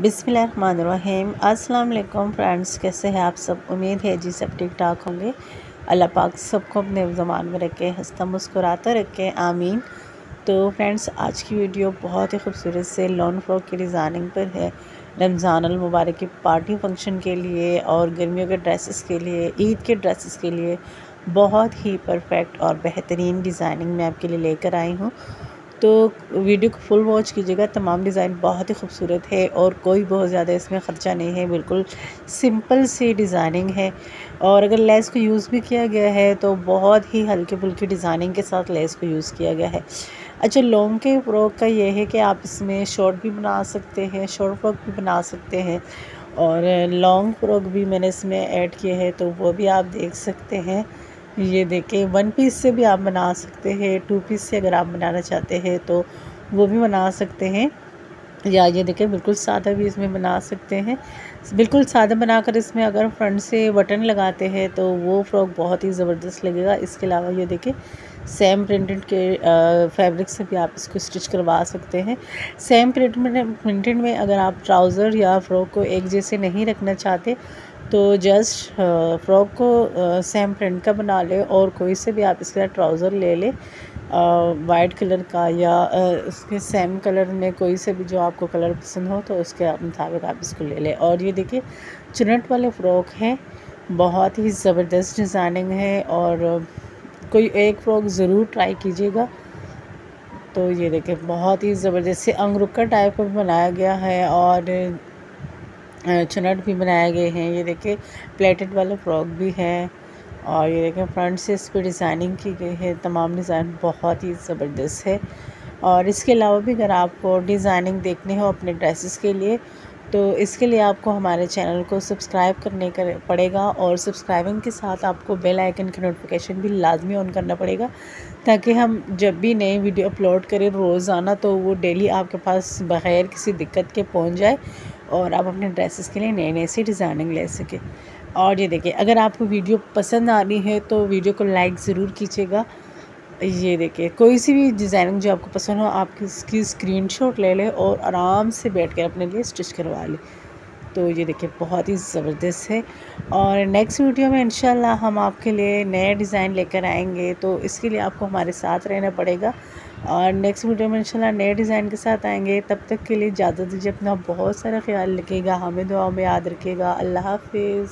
बिसमीम अस्सलाम फ्रेंड्स, कैसे हैं आप सब? उम्मीद है जी सब ठीक ठाक होंगे। अल्लाह पाक सबको अपने ज़मान में रखे, हंसता मुस्कुराता रखे, आमीन। तो फ्रेंड्स, आज की वीडियो बहुत ही खूबसूरत से लॉन फ्रॉक की डिज़ाइनिंग पर है। रमज़ान मुबारक की पार्टी फ़ंक्शन के लिए और गर्मियों के ड्रेसेस के लिए, ईद के ड्रेसेस के लिए बहुत ही परफेक्ट और बेहतरीन डिज़ाइनिंग मैं आपके लिए लेकर आई हूँ। तो वीडियो को फुल वॉच कीजिएगा, तमाम डिज़ाइन बहुत ही खूबसूरत है और कोई बहुत ज़्यादा इसमें ख़र्चा नहीं है, बिल्कुल सिंपल सी डिज़ाइनिंग है। और अगर लेस को यूज़ भी किया गया है तो बहुत ही हल्के फुल्की डिज़ाइनिंग के साथ लेस को यूज़ किया गया है। अच्छा लॉन्ग के फ्रॉक का ये है कि आप इसमें शॉर्ट भी बना सकते हैं, शॉर्ट फ्रॉक भी बना सकते हैं और लॉन्ग फ्रॉक भी मैंने इसमें ऐड किए हैं तो वो भी आप देख सकते हैं। ये देखें वन पीस से भी आप बना सकते हैं टू पीस से अगर आप बनाना चाहते हैं तो वो भी बना सकते हैं। या ये देखें, बिल्कुल सादा भी इसमें बना सकते हैं। बिल्कुल सादा बनाकर इसमें अगर फ्रंट से बटन लगाते हैं तो वो फ्रॉक बहुत ही ज़बरदस्त लगेगा। इसके अलावा ये देखें सेम प्रिंटेड के फैब्रिक से भी आप इसको स्टिच करवा सकते हैं। सेम प्रिंटेड में अगर आप ट्राउज़र या फ्रॉक को एक जैसे नहीं रखना चाहते तो जस्ट फ्रॉक को सेम प्रिंट का बना ले और कोई से भी आप इसका ट्राउज़र ले लें वाइट कलर का या उसके सेम कलर में कोई से भी जो आपको कलर पसंद हो तो उसके मुताबिक आप इसको ले लें। और ये देखिए, चुनट वाले फ़्रॉक हैं, बहुत ही ज़बरदस्त डिज़ाइनिंग है और कोई एक फ़्रॉक ज़रूर ट्राई कीजिएगा। तो ये देखिए, बहुत ही ज़बरदस्त से अंगरुका टाइप का बनाया गया है और चुनट भी बनाए गए हैं। ये देखिए प्लेटेड वाला फ्रॉक भी है और ये देखें फ्रंट से इस पर डिज़ाइनिंग की गई है। तमाम डिज़ाइन बहुत ही ज़बरदस्त है। और इसके अलावा भी अगर आपको डिज़ाइनिंग देखने हो अपने ड्रेसेस के लिए तो इसके लिए आपको हमारे चैनल को सब्सक्राइब करने कर, पड़ेगा और सब्सक्राइबिंग के साथ आपको बेल आइकन की नोटिफिकेशन भी लाजमी ऑन करना पड़ेगा, ताकि हम जब भी नई वीडियो अपलोड करें रोज़ाना तो वो डेली आपके पास बग़ैर किसी दिक्कत के पहुँच जाए। और आप अपने ड्रेसेस के लिए नए नए सी डिज़ाइनिंग ले सकें। और ये देखिए, अगर आपको वीडियो पसंद आ रही है तो वीडियो को लाइक ज़रूर कीजिएगा। ये देखिए, कोई सी भी डिज़ाइनिंग जो आपको पसंद हो, आप इसकी स्क्रीनशॉट ले लें और आराम से बैठ कर अपने लिए स्टिच करवा लें। तो ये देखिए, बहुत ही ज़बरदस्त है। और नेक्स्ट वीडियो में इंशाल्लाह हम आपके लिए नए डिज़ाइन लेकर आएँगे तो इसके लिए आपको हमारे साथ रहना पड़ेगा। और नेक्स्ट वीडियो में इंशाल्लाह नए डिज़ाइन के साथ आएँगे। तब तक के लिए इजाज़त दीजिए, अपना बहुत सारा ख्याल रखिएगा, हमें दुआ में याद रखिएगा। अल्लाह हाफिज़।